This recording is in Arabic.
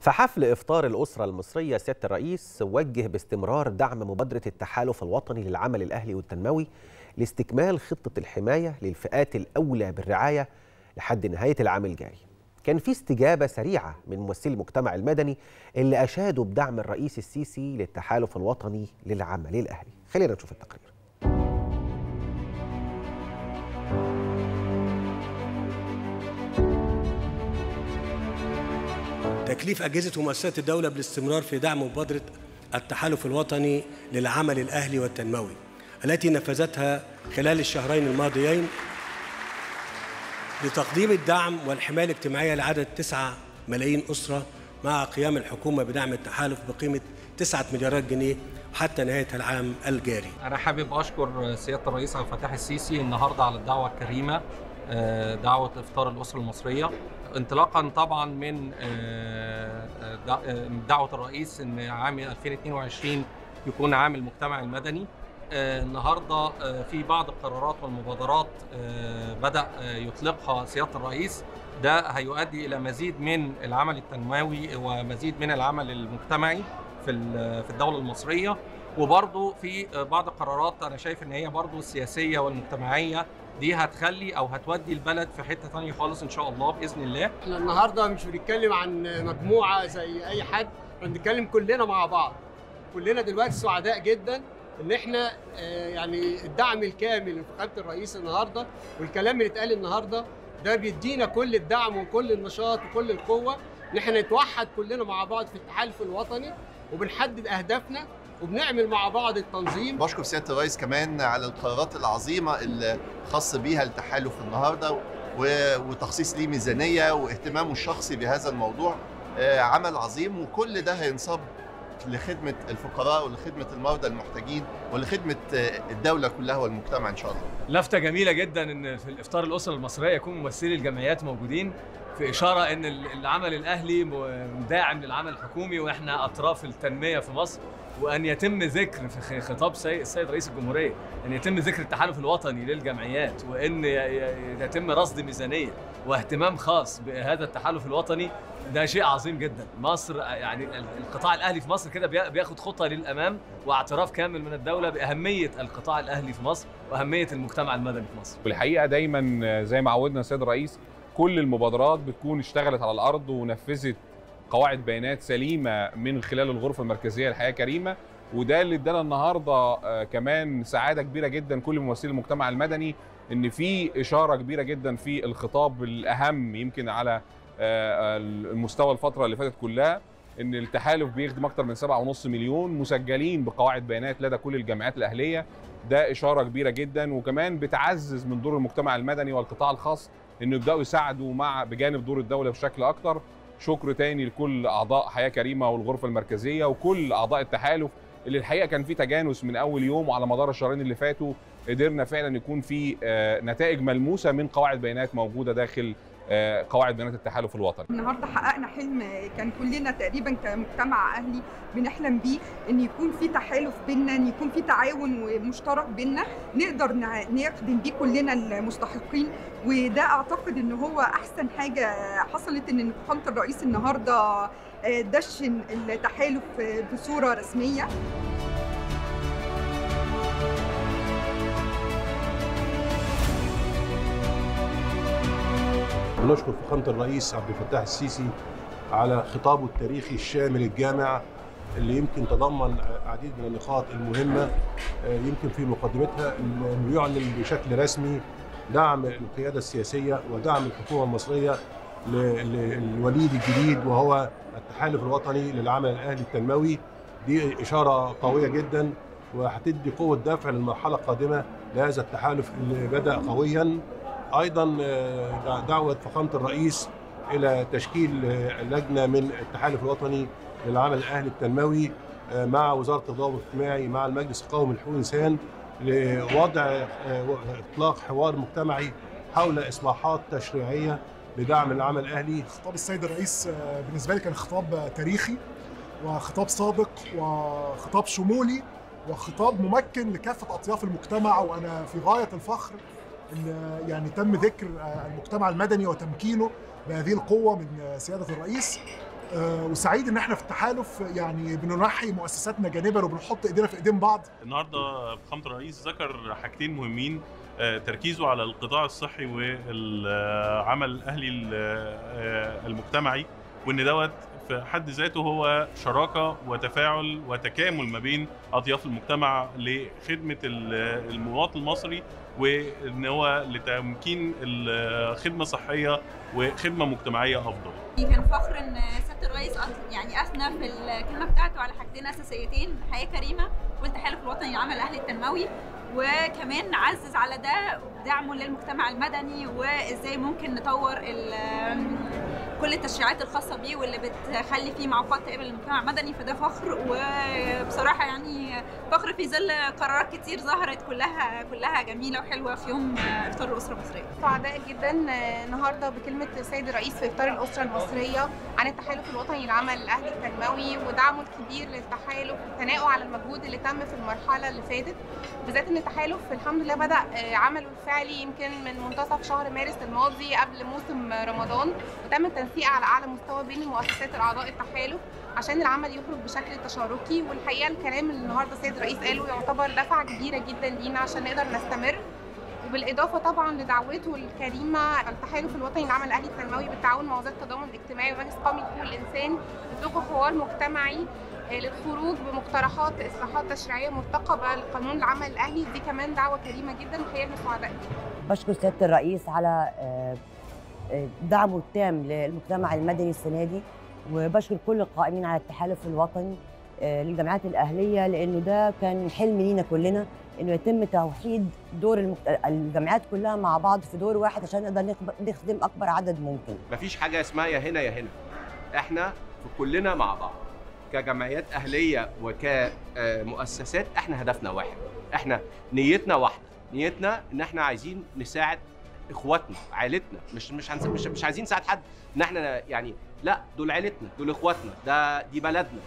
فحفل إفطار الأسرة المصرية سيادة الرئيس وجه باستمرار دعم مبادرة التحالف الوطني للعمل الأهلي والتنموي لاستكمال خطة الحماية للفئات الأولى بالرعاية لحد نهاية العام الجاري كان في استجابة سريعة من ممثلي المجتمع المدني اللي أشادوا بدعم الرئيس السيسي للتحالف الوطني للعمل الأهلي. خلينا نشوف التقرير. تكليف أجهزة ومؤسسات الدولة بالاستمرار في دعم مبادرة التحالف الوطني للعمل الأهلي والتنموي التي نفذتها خلال الشهرين الماضيين لتقديم الدعم والحماية الاجتماعية لعدد 9 ملايين أسرة مع قيام الحكومة بدعم التحالف بقيمة 9 مليارات جنيه حتى نهاية العام الجاري. أنا حابب أشكر سيادة الرئيس عبد الفتاح السيسي النهاردة على الدعوة الكريمة دعوة إفطار الأسرة المصرية. انطلاقا طبعا من دعوة الرئيس أن عام 2022 يكون عام المجتمع المدني. النهارده في بعض القرارات والمبادرات بدأ يطلقها سيادة الرئيس. ده هيؤدي إلى مزيد من العمل التنموي ومزيد من العمل المجتمعي في في الدولة المصرية. وبرضه في بعض القرارات أنا شايف إن هي برضه السياسية والمجتمعية دي هتخلي أو هتودي البلد في حتة ثانية خالص إن شاء الله بإذن الله. إحنا النهارده مش بنتكلم عن مجموعة زي أي حد إحنا بنتكلم كلنا مع بعض. كلنا دلوقتي سعداء جدا إن إحنا يعني الدعم الكامل لفخامه الرئيس النهارده والكلام اللي اتقال النهارده ده بيدينا كل الدعم وكل النشاط وكل القوة إن إحنا نتوحد كلنا مع بعض في التحالف الوطني وبنحدد أهدافنا وبنعمل مع بعض التنظيم. بشكر سيادة الرئيس كمان على القرارات العظيمة اللي خاص بيها التحالف النهارده وتخصيص ليه ميزانية واهتمامه الشخصي بهذا الموضوع عمل عظيم وكل ده هينصب لخدمة الفقراء ولخدمة المرضى المحتاجين ولخدمة الدولة كلها والمجتمع إن شاء الله. لفتة جميلة جدا إن في الإفطار الأسرة المصرية يكون ممثلي الجمعيات موجودين في إشارة إن العمل الأهلي داعم للعمل الحكومي وإحنا أطراف التنمية في مصر وأن يتم ذكر في خطاب السيد رئيس الجمهورية أن يتم ذكر التحالف الوطني للجمعيات وأن يتم رصد ميزانية. واهتمام خاص بهذا التحالف الوطني ده شيء عظيم جدا. مصر يعني القطاع الأهلي في مصر كده بياخد خطوه للأمام واعتراف كامل من الدولة بأهمية القطاع الأهلي في مصر وأهمية المجتمع المدني في مصر. والحقيقة دايما زي ما عودنا السيد الرئيس كل المبادرات بتكون اشتغلت على الأرض ونفذت قواعد بيانات سليمة من خلال الغرفة المركزية للحياة كريمة وده اللي ادانا النهارده كمان سعادة كبيرة جدا كل ممثلي المجتمع المدني إن في إشارة كبيرة جدا في الخطاب الأهم يمكن على المستوى الفترة اللي فاتت كلها إن التحالف بيخدم أكثر من 7.5 مليون مسجلين بقواعد بيانات لدى كل الجامعات الأهلية. ده إشارة كبيرة جدا وكمان بتعزز من دور المجتمع المدني والقطاع الخاص إنه يبدأوا يساعدوا مع بجانب دور الدولة بشكل أكتر. شكر تاني لكل أعضاء حياة كريمة والغرفة المركزية وكل أعضاء التحالف اللي الحقيقة كان في تجانس من أول يوم وعلى مدار الشهرين اللي فاتوا. قدرنا فعلا يكون في نتائج ملموسة من قواعد بيانات موجودة داخل قواعد بيانات التحالف الوطني. النهارده حققنا حلم كان كلنا تقريبا كمجتمع أهلي بنحلم بيه إن يكون في تحالف بينا إن يكون في تعاون مشترك بينا نقدر نخدم بيه كلنا المستحقين. وده أعتقد إن هو أحسن حاجة حصلت إن فخامه الرئيس النهارده دشن التحالف بصورة رسمية. بنشكر فخامة الرئيس عبد الفتاح السيسي على خطابه التاريخي الشامل الجامع اللي يمكن تضمن عديد من النقاط المهمة يمكن في مقدمتها انه يعلن بشكل رسمي دعم القيادة السياسية ودعم الحكومة المصرية للوليد الجديد وهو التحالف الوطني للعمل الأهلي التنموي. دي إشارة قوية جدا وهتدي قوة دفع للمرحلة القادمة لهذا التحالف اللي بدأ قويا. أيضا دعوة فخامة الرئيس إلى تشكيل لجنة من التحالف الوطني للعمل الأهلي التنموي مع وزارة التضامن الاجتماعي مع المجلس القومي لحقوق الإنسان لوضع إطلاق حوار مجتمعي حول إصلاحات تشريعية لدعم العمل الأهلي. خطاب السيد الرئيس بالنسبة لي كان خطاب تاريخي وخطاب صادق وخطاب شمولي وخطاب ممكن لكافة أطياف المجتمع وأنا في غاية الفخر. يعني تم ذكر المجتمع المدني وتمكينه بهذه القوة من سيادة الرئيس. آه، وسعيد إن إحنا في التحالف يعني بننحي مؤسساتنا جانبا وبنحط إيدينا في إيدين بعض. النهارده فخامه الرئيس ذكر حاجتين مهمين آه، تركيزه على القطاع الصحي والعمل الأهلي ال- آه، المجتمعي وإن دوت في حد ذاته هو شراكة وتفاعل وتكامل ما بين أطياف المجتمع لخدمة ال- المواطن المصري وإن هو لتمكين الخدمة الصحيه وخدمة مجتمعية أفضل. كان فخر إن سياده الرئيس يعني أثنى في الكلمة بتاعته على حاجتين أساسيتين حياة كريمة والتحالف الوطني للعمل الاهلي التنموي وكمان عزز على ده دعمه للمجتمع المدني وإزاي ممكن نطور ال- كل التشريعات الخاصة بيه واللي بتخلي فيه معوقات تقابل المجتمع المدني فده فخر. وبصراحة يعني فخر في ظل قرارات كتير ظهرت كلها كلها جميلة وحلوة في يوم إفطار الأسرة المصرية. سعداء جدا. النهارده بكلمة السيد الرئيس في إفطار الأسرة المصرية عن التحالف الوطني للعمل الأهلي التنموي ودعمه الكبير للتحالف وثنائه على المجهود اللي تم في المرحلة اللي فاتت. بالذات إن التحالف الحمد لله بدأ عمله الفعلي يمكن من منتصف شهر مارس الماضي قبل موسم رمضان وتم التنسيق على أعلى مستوى بين المؤسسات الأعضاء التحالف عشان العمل يخرج بشكل تشاركي والحقيقة الكلام اللي النهارده السيد الرئيس قاله يعتبر دفعة كبيرة جدا لينا عشان نقدر نستمر. وبالإضافة طبعا لدعوته الكريمة التحالف الوطني للعمل الأهلي التنموي بالتعاون مع وزارة التضامن الاجتماعي ومجلس قومي لحقوق الإنسان يطلقوا حوار مجتمعي آه، للخروج بمقترحات إصلاحات تشريعية مرتقبة لقانون العمل الأهلي. دي كمان دعوة كريمة جدا. الحقيقة سعداء بشكر سيادة الرئيس على آه، دعمه التام للمجتمع المدني السنة دي وبشكر كل القائمين على التحالف الوطني آه، للجامعات الأهلية لأنه ده كان حلم لينا كلنا إنه يتم توحيد دور المجت... الجامعات كلها مع بعض في دور واحد عشان نقدر نخدم أكبر عدد ممكن. مفيش حاجة اسمها يا هنا يا هنا. إحنا كلنا مع بعض. كجمعيات أهلية وكمؤسسات إحنا هدفنا واحد. إحنا نيتنا واحدة. نيتنا إن إحنا عايزين نساعد إخواتنا عائلتنا مش مش مش, مش عايزين نساعد حد إن إحنا يعني لأ دول عيلتنا دول إخواتنا ده دي بلدنا.